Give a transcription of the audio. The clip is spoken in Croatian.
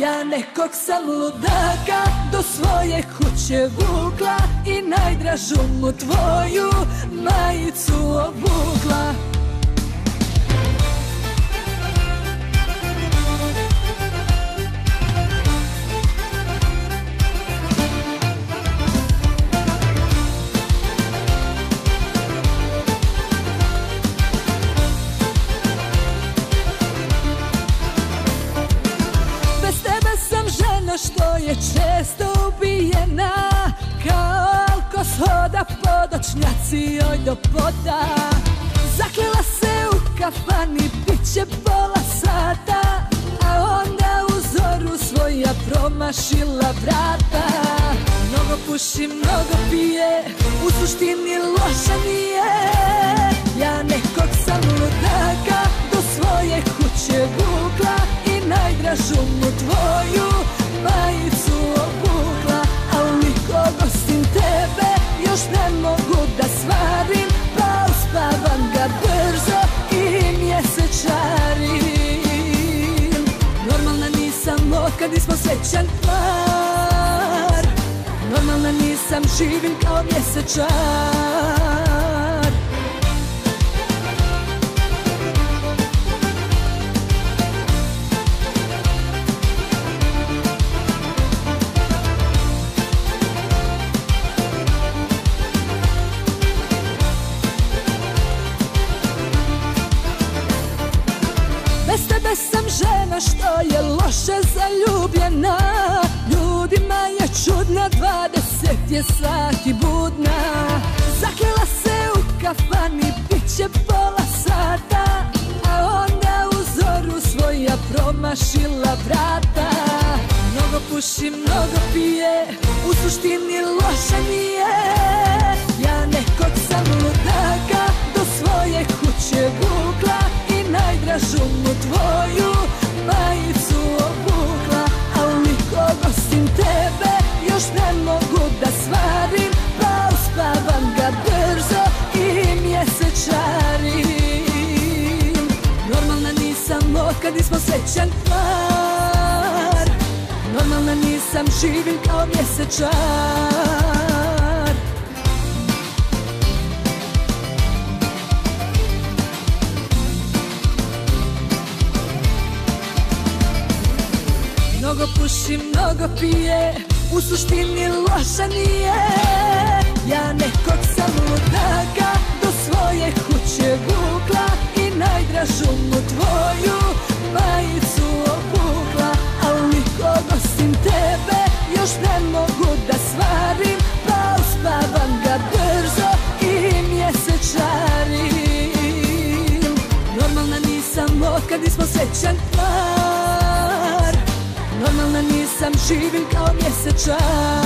Ja nekog sam ludaka do svoje kuće vukla I najdražu mu tvoju majicu obukla ubijena Kao hoda podočnjaci oj do poda. Zakljela se u kafani, bit će pola sata A onda u zoru svoja promašila vrata. Mnogo puši, mnogo pije, u suštini loša nije. Ja nekog sam ludaka do svoje kuće vukla I najdražu mu tvoju majicu kad nismo srećan par. Normalna nisam živim kao mjesečar žena što je loše zaljubljena Ljudima je čudna, dvadeset je sati budna. Zakljela se u kafani, bit će pola sata A onda u zoru svoja promašila vrata. Mnogo puši, mnogo pije, u suštini loša nije. Ja nekog sam ludaka do svoje kuće vukla I najdražu mu tvoju majicu obukla nikog osim tebe još ne mogu da svarim. Pa uspavam ga brzo i mjesečarim. Normalna nisam od kad nismo srećan par. Normalna nisam živim kao mjesečar Mnogo puši, mnogo pije, u suštini loša nije. Ja nekog sam ludaka do svoje kuće vukla I najdražu mu tvoju majicu obukla. Al nikog osim tebe još ne mogu da svarim Pa uspavam ga brzo i mjesečarim. Normalna nisam od kad nismo srećan Normalna nisam, živim kao mjesečar